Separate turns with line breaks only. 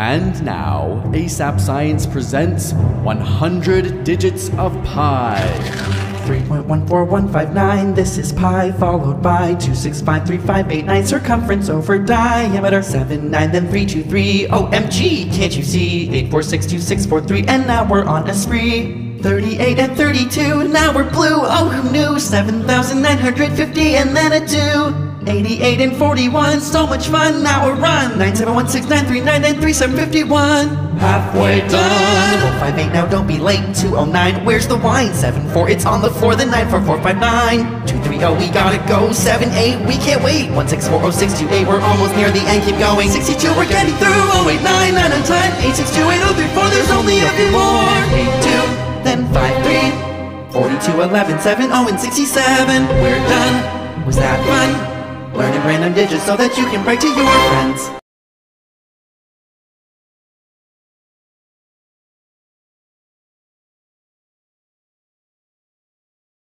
And now, ASAP Science presents 100 Digits of Pi.
3.14159, this is pi, followed by 2653589, circumference over diameter 79, then 323, OMG, can't you see? 8462643, and now we're on a spree. 38 and 32, now we're blue, oh who knew? 7,950, and then a 2. 88 and 41, so much fun, now we're on 9716939 and 3751. Halfway done. 458, now don't be late. 209, where's the wine? 74, it's on the floor. The 94459. 230, we gotta go. 78, we can't wait. 1640628, we're almost near the end. Keep going. 62, we're getting through. 089, 9 on time. 862, 8034, there's only a few more. 82, then 53. 42, 11, 7, oh, and 67. We're done. Was that fun? Random digits so that you can write to your friends.